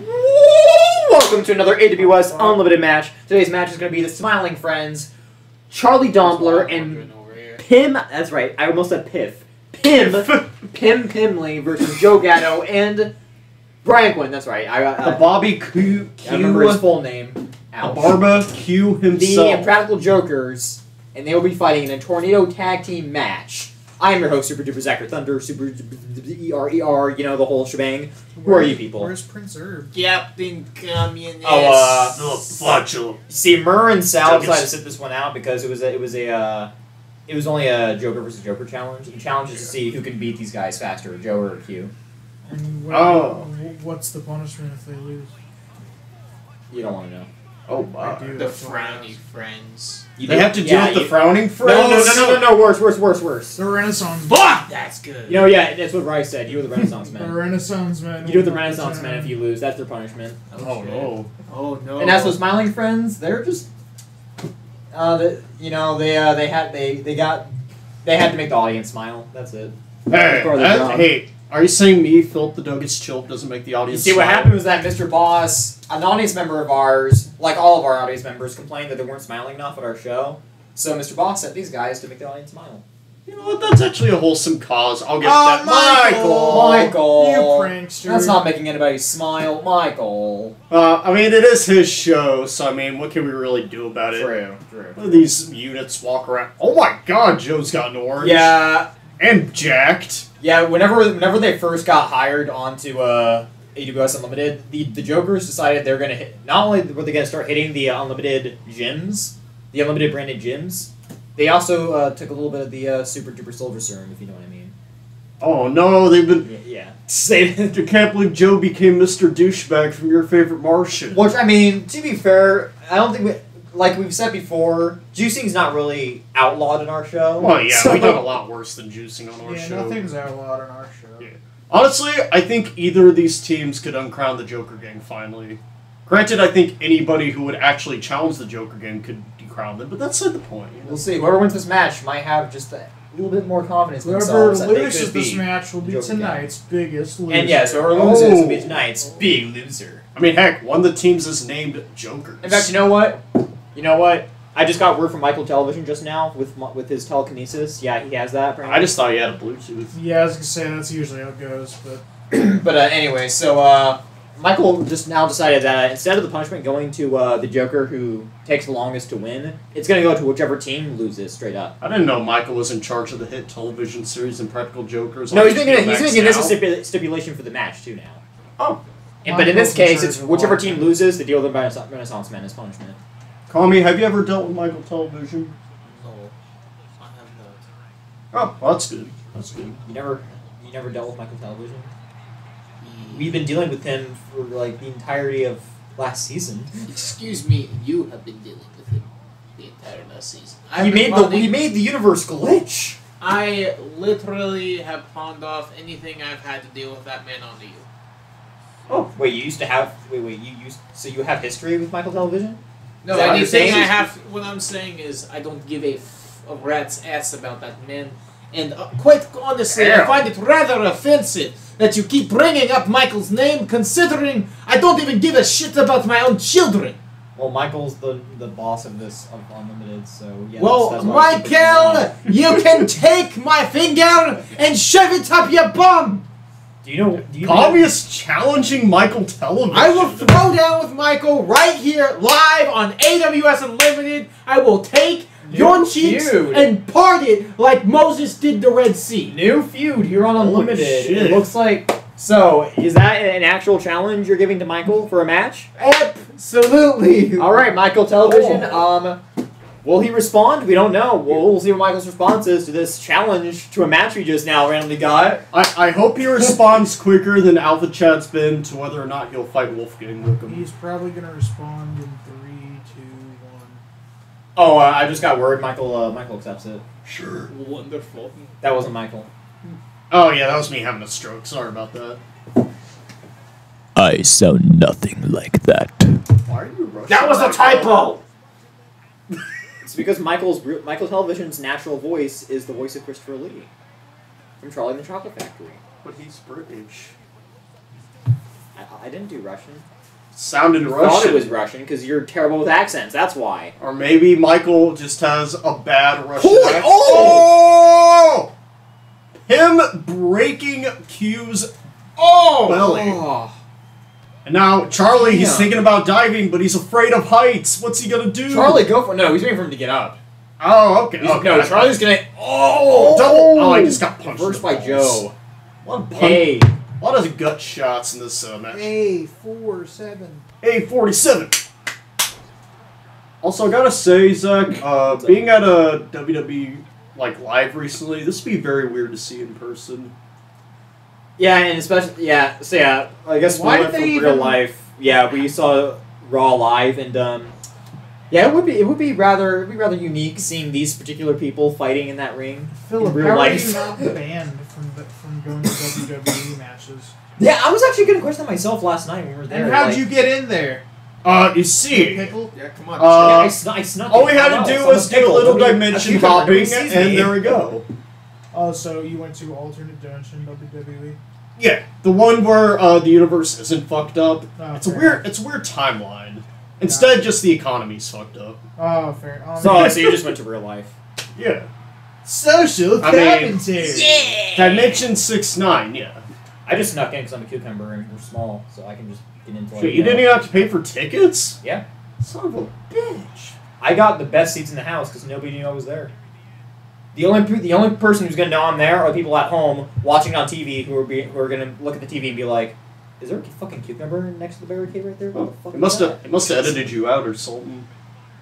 Welcome to another AWS Unlimited match. Today's match is going to be the Smiling Friends, Charlie Dompler and Pim. That's right, I almost said Piff. Pim, Pim Pimley versus Joe Gatto and Brian Quinn. That's right. I, uh, I, The Bobby Q, I remember his full name. Ouch. Barba Q himself. The himself. Impractical Jokers, and they will be fighting in a tornado tag team match. I am your host, Super Duper Zachary Thunder, Super E R E R, you know the whole shebang. Who are you people? Where's Prince Herb? Captain Communist. Oh, uh, fudgel. See, Murr and Sal Jokers. decided to sit this one out because it was a, it was a uh, it was only a Joker versus Joker challenge. The challenge is to see who can beat these guys faster, Joe or Q. And what, Oh. what's the punishment if they lose? You don't want to know. Oh, I wow. do. The that's frowny asked. friends. You They have to deal yeah, with the you- frowning friends. no, no, no, no, no, worse, worse, worse, worse. The Renaissance. Fuck! That's good. You know, yeah, that's what Rice said. You were the Renaissance man. The. Renaissance man. You do the Renaissance man if you lose. That's their punishment. Oh, no. Oh no. And as for Smiling Friends, they're just, uh, the, you know, they uh, they had they they got they had to make the audience smile. That's it. Hey, Part of the hey, are you saying me, Philip the Douglas Chilp, doesn't make the You audience see, what smile? happened was that Mr. Boss, an audience member of ours, like all of our audience members, complained that they weren't smiling enough at our show. So Mr. Boss sent these guys to make the audience smile. You know what? That's actually a wholesome cause. I'll give Oh, that. Michael! Michael! You prankster. That's not making anybody smile, Michael. Uh, I mean, it is his show, so I mean, what can we really do about it? True, true. These units walk around. Oh my God, Joe's gotten orange. Yeah, and jacked. Yeah. Whenever, whenever they first got hired onto uh, AWS Unlimited, the the Jokers decided they're gonna hit. Not only were they gonna start hitting the uh, Unlimited gyms, the Unlimited branded gyms, they also uh, took a little bit of the uh, Super Duper Silver Serum, if you know what I mean. Oh no, they've been. Yeah. yeah. Say, I can't believe Joe became Mr. Douchebag from your favorite Martian. which I mean, to be fair, I don't think we. Like we've said before, juicing's not really outlawed in our show. Well, yeah, so- we done a lot worse than juicing on our Yeah, show. nothing's outlawed on our show. Yeah. Honestly, I think either of these teams could uncrown the Joker Gang finally. Granted, I think anybody who would actually challenge the Joker Gang could decrown them, but that's not the point. You know? We'll see. Whoever wins this match might have just a little bit more confidence in Whoever themselves that loses this match will be Joker Gang. tonight's biggest loser. And yes, whoever loses will be Oh. tonight's big loser. I mean, heck, one of the teams is named Jokers. In fact, you know what? You know what? I just got word from Michael Television just now with with his telekinesis. Yeah, he has that. Apparently. I just thought you had a Bluetooth. Yeah, I was gonna say that's usually how it goes, but but uh, anyway, so uh, Michael just now decided that instead of the punishment going to uh, the Joker who takes the longest to win, it's going to go to whichever team loses straight up. I didn't know Michael was in charge of the hit television series Impractical Jokers. No, he's making, a, HBO he's Max making this a now. stipulation for the match too now. Oh. And, but in this case, it's whichever team loses, they deal with the Renaissance, Renaissance Man as punishment. Call me. Have you ever dealt with Michael Television? No, I have not. Oh, well, that's good. That's good. You never, you never dealt with Michael Television. We've been dealing with him for like the entirety of last season. Excuse me, you have been dealing with him the entire last season. He I've been made the running- he made the universe glitch. I literally have pawned off anything I've had to deal with that man onto you. Oh wait, you used to have wait wait you used so you have history with Michael Television? No, Is that what I have, what I'm saying is, I don't give a, f- a rat's ass about that man. And uh, quite honestly, I find it rather offensive that you keep bringing up Michael's name, considering I don't even give a shit about my own children. Well, Michael's the the boss of this of Unlimited, so yeah. well, that's, that's why I keep it Michael, you can take my finger and shove it up your bum. Do you know? Do you Tommy is challenging Michael Television. I will throw down with Michael right here, live on AWS Unlimited. I will take your New cheeks feud. and part it like Moses did the Red Sea. new feud here on Holy Unlimited. shit. It looks like. So, is that an actual challenge you're giving to Michael for a match? Absolutely. All right, Michael Television. Oh. Um, will he respond? We don't know. We'll, we'll see what Michael's response is to this challenge to a match we just now randomly got. I, I hope he responds quicker than Alpha Chat's been to whether or not he'll fight Wolfgang with him. he's probably gonna respond in three, two, one. Oh, uh, I just got word. Michael. Uh, Michael accepts it. Sure. Wonderful. That wasn't Michael. Oh yeah, that was me having a stroke. Sorry about that. I sound nothing like that. Why are you rushing? That was a typo. It's because Michael's real- Michael Television's natural voice is the voice of Christopher Lee from Charlie and the Chocolate Factory. But he's British. I- I didn't do Russian. Sounded You Russian. thought it was Russian because you're terrible with accents. That's why. Or maybe Michael just has a bad Russian Holy- accent. oh! Oh! Him breaking Q's oh belly. Oh. And now Charlie, he's Yeah. thinking about diving, but he's afraid of heights. What's he gonna do? Charlie, go for no. He's waiting for him to get up. Oh, okay. He's- okay. No, Charlie's gonna. Oh, double. Oh, I just got punched. First by balls. Joe. A punch. Hey, a lot of gut shots in this uh, match. A four seven. A forty-seven. Also, I gotta say, Zach, uh, being at a WWE like live recently, this would be very weird to see in person. Yeah, and especially yeah. So yeah, I guess Why we went did from they real even- life. Yeah, we saw Raw live, and um, yeah, it would be it would be rather it'd be rather unique seeing these particular people fighting in that ring Philip, in real how life. are you not banned from the, from going to WWE matches? Yeah, I was actually gonna question that myself last night when we were there. And how'd like- you get in there? Uh, you see, Pickle? Yeah, come on. Uh, Yeah, I, snuck, I snuck all in. we had Wow, to do someone was get a pickle. little Nobody- dimension a cucumber, hopping, nobody sees and me. there we go. Oh, so you went to alternate dimension WWE? Yeah, the one where uh, the universe isn't fucked up. Oh, It's a weird, enough. it's a weird timeline. Instead, just the economy's fucked up. Oh, fair. Um, So, so you just went to real life. Yeah. social I mean- commentary. Dimension six nine. Yeah. I just snuck in because I'm a cucumber and we're small, so I can just get into. Shit, you didn't even have to pay for tickets. Yeah. Son of a bitch. I got the best seats in the house because nobody knew I was there. The only the only person who's gonna know I'm there are people at home watching on TV who are be, who are gonna look at the TV and be like, "Is there a fucking cucumber next to the barricade right there? What the oh, fuck?" It is must that?" have, it must have edited you out or something.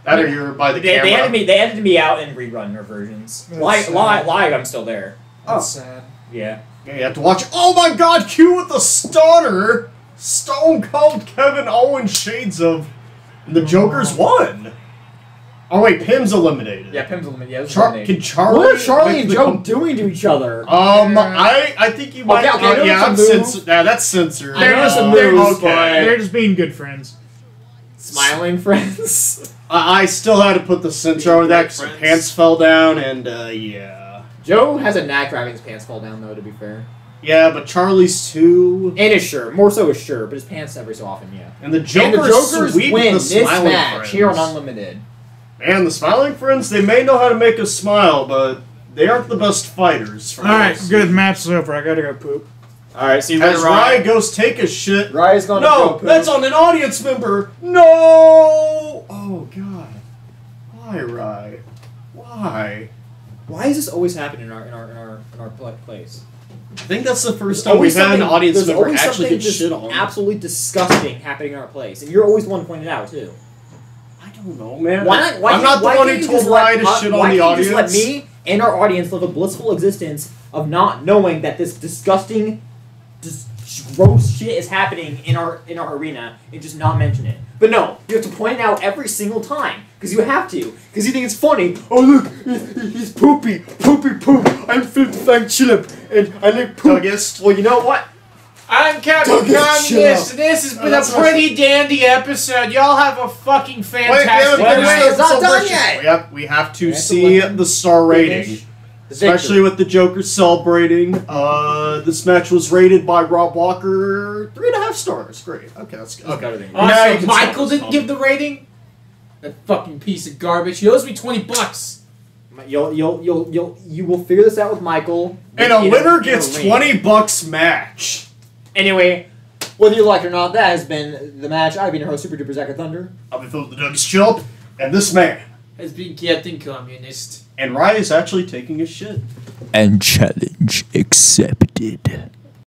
out of you're by the They, they camera. edited me. They edited me out in rerun or versions. That's Live, live, live. I'm still there. That's oh. sad. Yeah. Yeah, you have to watch. Oh my God! Q with the stunner. Stone Cold Kevin Owens shades of. The oh Joker's won. Oh wait, Pim's eliminated. Yeah. Pim's eliminated. Yeah, Char- eliminated. can Charlie? what are Charlie and Joe com- doing to each other? Um, I I think you might. Okay, okay, uh, yeah, I'm was censored. Yeah, that's censored. They're Uh, just a okay. move, okay. They're just being good friends. Smiling friends. I, I still had to put the censor over that because her pants fell down, and uh, yeah, Joe has a knack for having his pants fall down, though. To be fair, yeah, but Charlie's too, and his shirt, more so his shirt, but his pants every so often, yeah. and the and Joker the Jokers sweep win the this match friends. here on Unlimited. And the smiling friends, they may know how to make us smile, but they aren't the best fighters. From All right, UFC. good. Match is over. I gotta go poop. All right, so you As Rye goes take a shit. Rye's going No, to go that's on an audience member. No. Oh God. Why, Rye? Why? Why is this always happening in our in our in our in our place? I think that's the first There's time we've had an audience member actually get shit on. Absolutely disgusting happening in our place, and you're always the one pointing it out too. I don't know, man. Why not? Why I'm can't- not the why one can't who you told just let to us- shit why on the can't audience. you just let me and our audience live a blissful existence of not knowing that this disgusting, dis- gross shit is happening in our in our arena and just not mention it. But no, you have to point it out every single time because you have to because you think it's funny. Oh look, he's, he's poopy, poopy poop. I'm Phil Frank Chillip and I like poop. Dougust. Well, you know what? I'm Captain Douglas, Communist, this has Oh, been that's a pretty dandy episode. Y'all have a fucking Wait, fantastic we wait, haven't wait, it's not done yet. We have, we have to We have see let them the star rating. Finish Especially with the Joker celebrating. Uh, this match was rated by Rob Walker three and a half stars. Great. Okay, that's good. It's better than- Now Also, Michael didn't give the rating. That fucking piece of garbage. He owes me twenty bucks. You'll you'll you'll you'll you will figure this out with Michael. And a winner gets twenty bucks match. Anyway, whether you like it or not, that has been the match. I've been your host, Super Duper Zack of Thunder. I've been filled with the Douglas Chilp, and this man. Has been Captain Communist. And Rye is actually taking a shit. And challenge accepted.